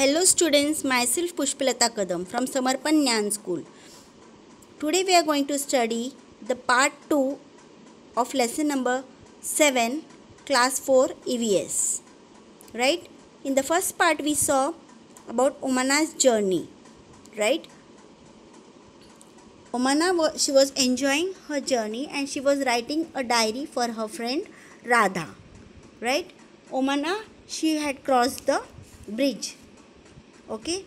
Hello students, myself Pushpalata Kadam from Samarpan Gnyan School. Today we are going to study the part 2 of lesson number 7 class 4 EVS. Right? In the first part we saw about Omana's journey. Right? Omana she was enjoying her journey and she was writing a diary for her friend Radha. Right? Omana she had crossed the bridge okay?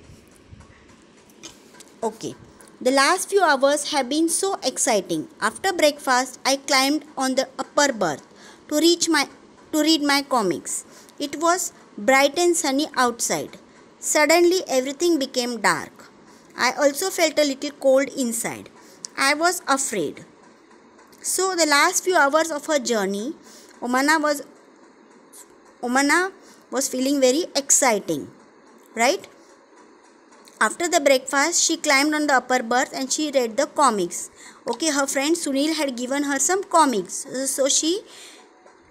Okay. The last few hours have been so exciting. After breakfast i climbed on the upper berth to reach my to read my comics. It was bright and sunny outside. Suddenly everything became dark. I also felt a little cold inside. I was afraid. So the last few hours of her journey omana was omana was feeling very exciting. Right after the breakfast, she climbed on the upper berth and she read the comics. Okay, her friend Sunil had given her some comics. So she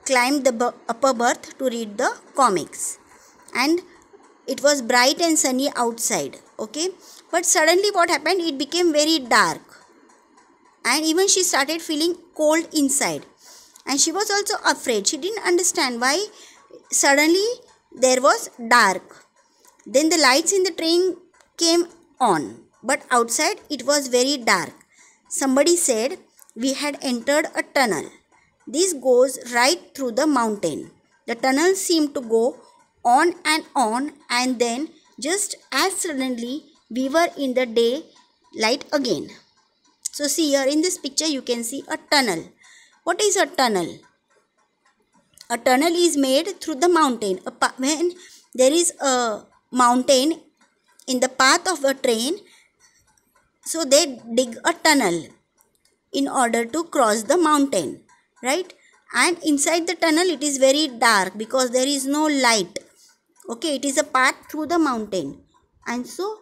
climbed the upper berth to read the comics. And it was bright and sunny outside. Okay, but suddenly what happened? It became very dark. And even she started feeling cold inside. And she was also afraid. She didn't understand why suddenly there was dark. Then the lights in the train came on, but outside it was very dark. Somebody said we had entered a tunnel. This goes right through the mountain. The tunnel seemed to go on and on, and then just as suddenly we were in the daylight again. So, see here in this picture, you can see a tunnel. What is a tunnel? A tunnel is made through the mountain. When there is a mountain in the path of a train so they dig a tunnel in order to cross the mountain right? And inside the tunnel it is very dark because there is no light. Okay it is a path through the mountain. And so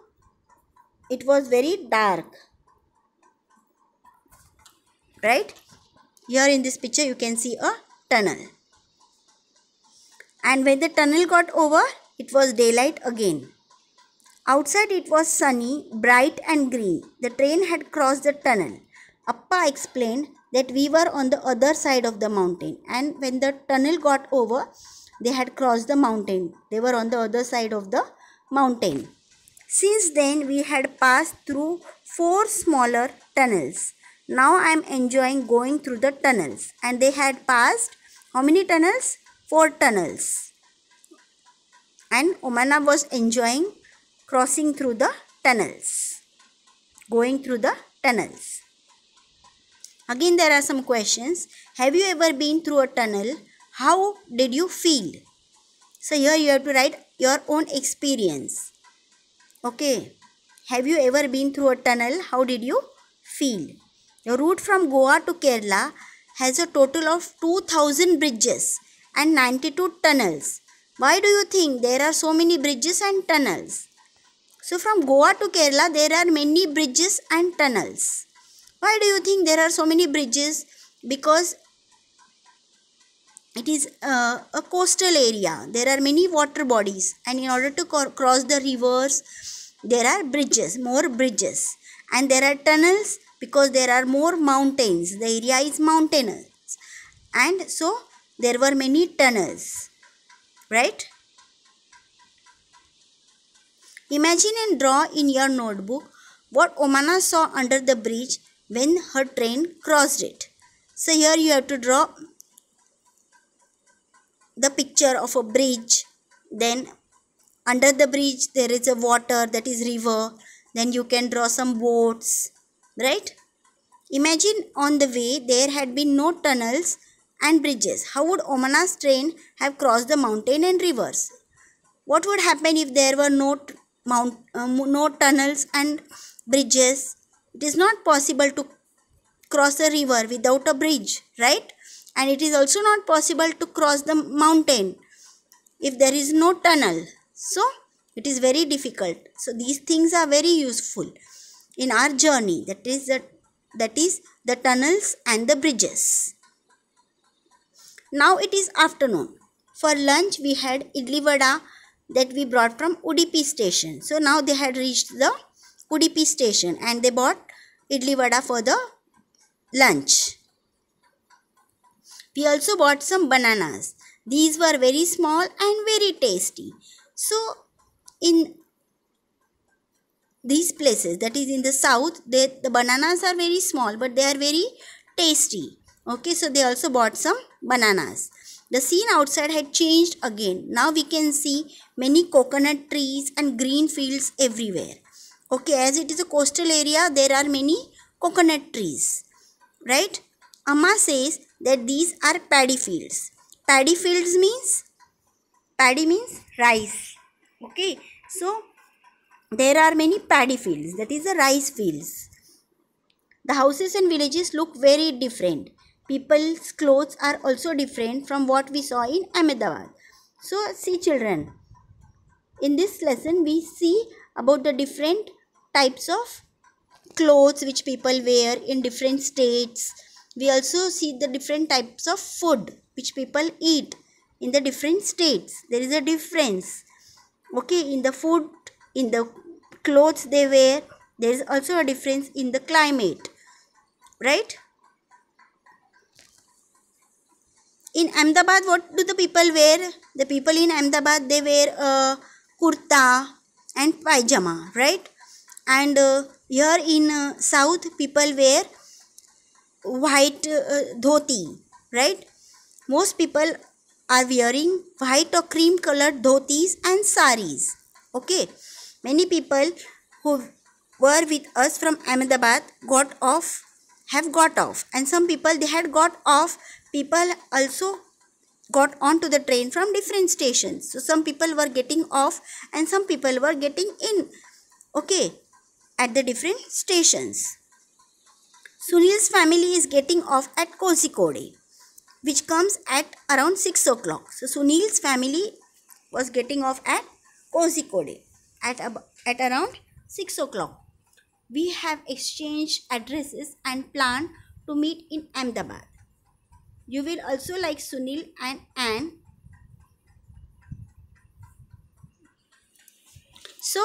it was very dark. Right? Here in this picture you can see a tunnel. And when the tunnel got over it was daylight again Outside it was sunny, bright and green. The train had crossed the tunnel. Appa explained that we were on the other side of the mountain and when the tunnel got over, they had crossed the mountain. They were on the other side of the mountain. Since then, we had passed through four smaller tunnels. Now I am enjoying going through the tunnels. And they had passed how many tunnels? Four tunnels. And Omana was enjoying crossing through the tunnels, going through the tunnels. Again, there are some questions. Have you ever been through a tunnel? How did you feel? So, here you have to write your own experience. Okay. Have you ever been through a tunnel? How did you feel? The route from Goa to Kerala has a total of 2000 bridges and 92 tunnels. Why do you think there are so many bridges and tunnels? So from Goa to Kerala, there are many bridges and tunnels. Why do you think there are so many bridges? Because it is uh, a coastal area. There are many water bodies, and in order to cross the rivers, there are bridges, more bridges, and there are tunnels because there are more mountains. The area is mountainous, and so there were many tunnels, right? Imagine and draw in your notebook what Omana saw under the bridge when her train crossed it. So here you have to draw the picture of a bridge. Then under the bridge there is a water that is river. Then you can draw some boats, right? Imagine on the way there had been no tunnels and bridges. How would Omana's train have crossed the mountain and rivers? What would happen if there were no mount, uh, no tunnels and bridges? It is not possible to cross a river without a bridge, right? And it is also not possible to cross the mountain if there is no tunnel. So, it is very difficult. So, these things are very useful in our journey. That is the that is the tunnels and the bridges. Now it is afternoon. For lunch we had idli vada that we brought from Udupi station. So now they had reached the Udupi station and they bought idli vada for the lunch. We also bought some bananas. These were very small and very tasty. So in these places that is in the south they, the bananas are very small but they are very tasty okay so they also bought some bananas the scene outside had changed again. Now we can see many coconut trees and green fields everywhere. Okay as it is a coastal area there are many coconut trees right? Amma says that these are paddy fields. Paddy fields means? Paddy means rice. Okay so there are many paddy fields, that is the rice fields. The houses and villages look very different. People's clothes are also different from what we saw in Ahmedabad. So, see children, in this lesson we see about the different types of clothes which people wear in different states. We also see the different types of food which people eat in the different states. There is a difference. Okay, in the food in the clothes they wear there is also a difference in the climate right in ahmedabad what do the people wear? The people in ahmedabad they wear a kurta and pajama right? And uh, here in uh, south people wear white uh, dhoti right? Most people are wearing white or cream colored dhotis and saris okay? Many people who were with us from Ahmedabad got off, have got off, and some people they had got off. People also got onto the train from different stations. So some people were getting off and some people were getting in. Okay, at the different stations. Sunil's family is getting off at Kozhikode, which comes at around 6 o'clock. So Sunil's family was getting off at Kozhikode at, at around 6 o'clock. We have exchanged addresses and plan to meet in Ahmedabad. You will also like Sunil and Anne. So,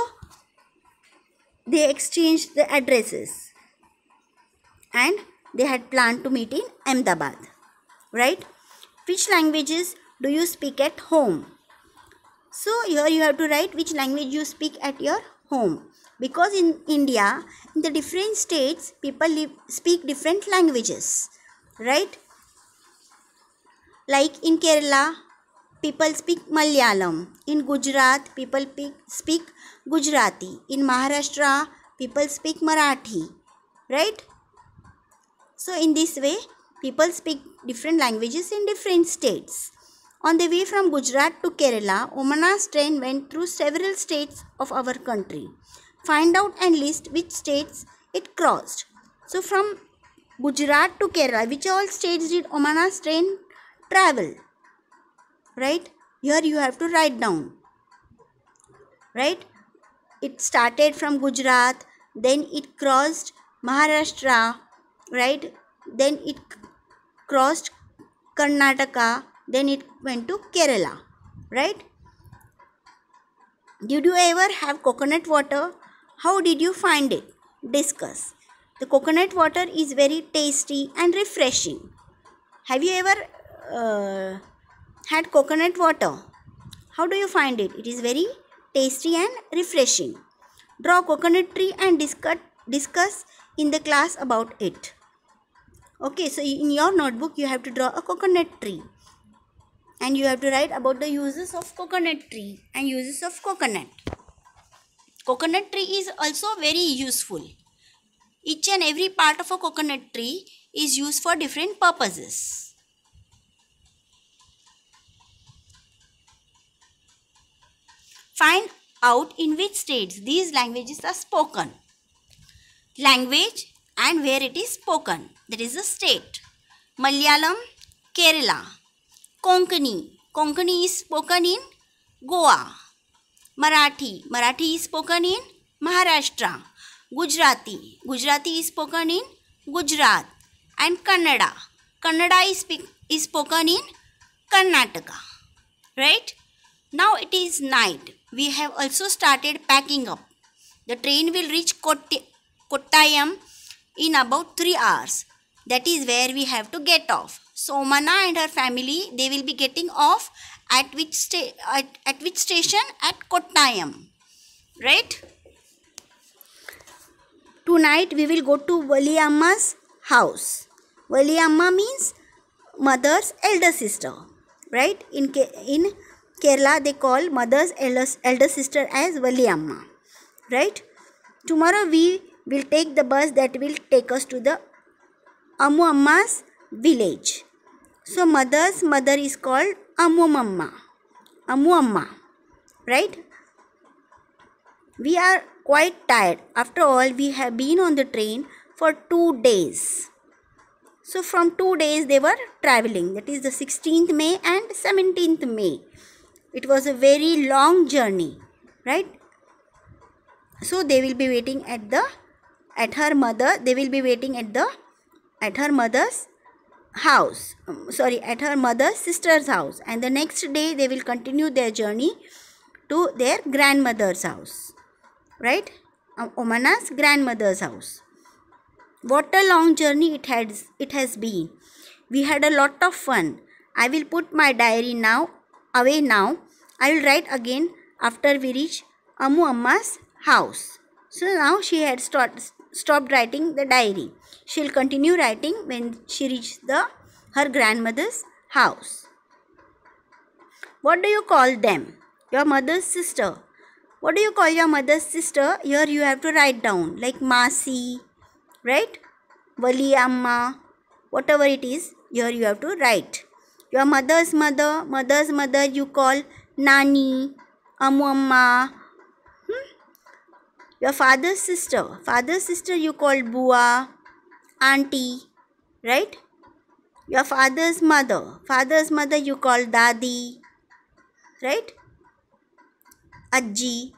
they exchanged the addresses and they had planned to meet in Ahmedabad. Right? Which languages do you speak at home? So here you have to write which language you speak at your home. Because in India, in the different states, people live, speak different languages. Right? Like in Kerala, people speak Malayalam. In Gujarat, people speak Gujarati. In Maharashtra, people speak Marathi. Right? So in this way, people speak different languages in different states. On the way from Gujarat to Kerala, Omanas train went through several states of our country. Find out and list which states it crossed. So from Gujarat to Kerala, which all states did Omanas train travel? Right? Here you have to write down. Right? It started from Gujarat, then it crossed Maharashtra, right? Then it crossed Karnataka, then it went to Kerala, right? Did you ever have coconut water? How did you find it? Discuss. The coconut water is very tasty and refreshing. Have you ever uh, had coconut water? How do you find it? It is very tasty and refreshing. Draw coconut tree and discuss, discuss in the class about it. Okay, so in your notebook you have to draw a coconut tree and you have to write about the uses of coconut tree and uses of coconut. Coconut tree is also very useful. Each and every part of a coconut tree is used for different purposes. Find out in which states these languages are spoken. Language and where it is spoken. That is the state. Malayalam, Kerala. Konkani. Konkani is spoken in Goa. Marathi. Marathi is spoken in Maharashtra. Gujarati. Gujarati is spoken in Gujarat. And Kannada. Kannada is, is spoken in Karnataka. Right? Now it is night. We have also started packing up. The train will reach Kotti- Kottayam in about 3 hours. That is where we have to get off. So and her family they will be getting off at which sta- at, at which station at Kottayam. Right? Tonight we will go to Valiamma's house. Valiamma means mother's elder sister. Right? In in Kerala they call mother's elder, elder sister as Valiamma. Right? Tomorrow we will take the bus that will take us to the Amu Amma's village. So mother's mother is called Amu Amma. Amu Amma. Right? We are quite tired. After all, we have been on the train for two days. So from two days they were traveling. That is the 16th May and 17th May. It was a very long journey. Right? So they will be waiting at the at her mother. They will be waiting at the at her mother's house um, sorry at her mother's sister's house. And the next day they will continue their journey to their grandmother's house right? Um, omana's grandmother's house. What a long journey it has it has been. We had a lot of fun. I will put my diary now away now. I will write again after we reach amu amma's house. So now she had stopped stopped writing the diary. She'll continue writing when she reaches the her grandmother's house. What do you call them? Your mother's sister. What do you call your mother's sister? Here you have to write down like masi right? Wali amma whatever it is here you have to write. Your mother's mother mother's mother you call nani amu amma? Your father's sister. Father's sister you call bua auntie right? Your father's mother. Father's mother you call dadi right? Ajji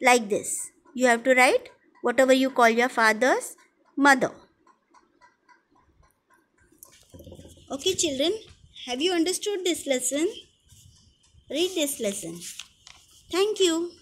like this. You have to write whatever you call your father's mother. Okay children. Have you understood this lesson? Read this lesson. Thank you